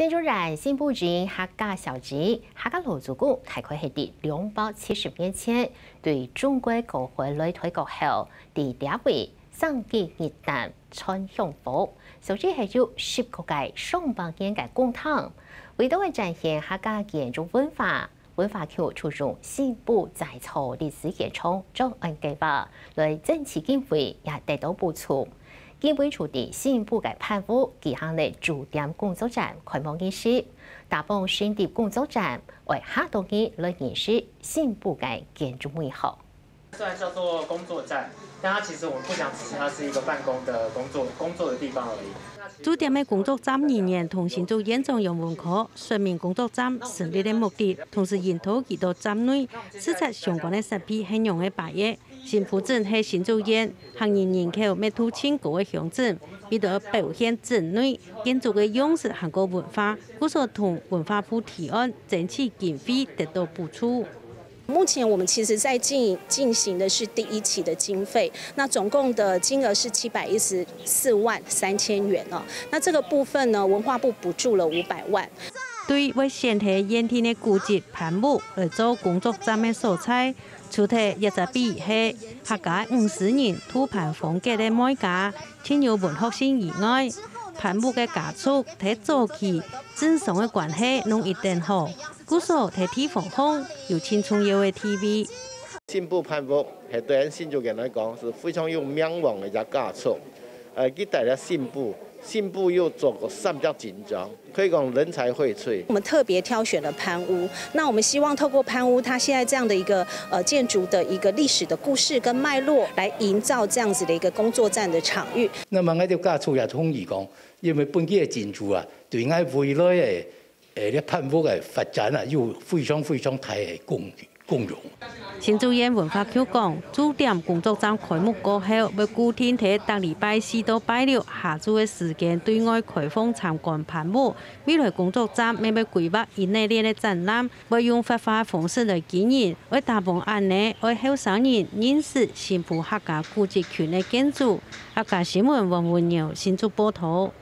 新筑任新布景，客家小集、客家老祖公开开黑地两包七十元钱，对中国国会来推广后，第二位上届日旦穿香福，首先还有十个鸡、双百间的公汤，为到位展现客家建筑文化，文化桥处从新布在错历史现场做安划，来正起经费也得到不错。基本处的信步改判夫，伫行内驻点工作站开幕仪式，大方新的工作站为哈多间律师信步改建筑美好。虽然叫做工作站，但它其实我们不想只是它是一个办公的工作工。驻点的工作站，人员同行政院长用文科，说明工作站成立的目的，同时沿途几多站内视察相关的设备、应用的摆设。新浦镇系新政院行业人口密度全高的乡镇，伊块表现镇内建筑的样式韩国文化，故所同文化部提案争取经费得到补助。目前我们其实在进进行的是第一期的经费，那总共的金额是七百一十四万三千元哦。那这个部分呢，文化部补助了五百万。对，为先提演田的古迹盘木，来做工作站的素材。除提一百二岁，客家五十年土盘风格的买家，只要文学性以外，盘木的家数提早期正常的关系，拢一定好。古所特地放空，有青春有爱 TV。进步潘屋，系对先就跟你讲，是非常有名望的一个家族。呃，佢大家信步，信步又做过三比紧张，可以讲人才荟萃。我们特别挑选了潘屋，那我们希望透过潘屋，它现在这样的一个呃建筑的一个历史的故事跟脉络，来营造这样子的一个工作站的场域。那么我就家族也同意讲，因为本地的建筑啊，对外未来的诶，咧潘湖嘅发展啊，要非常非常大嘅共共融。新竹县文化局讲，驻点工作站开幕过后，要固定在隔礼拜四到拜六，下昼的时间对外开放参观盘湖。未来工作站咩要规划一系列的展览，要用发发方式来经营，为大鹏安人认识新竹客家古迹筑的建筑，客家新闻运运用新竹报头。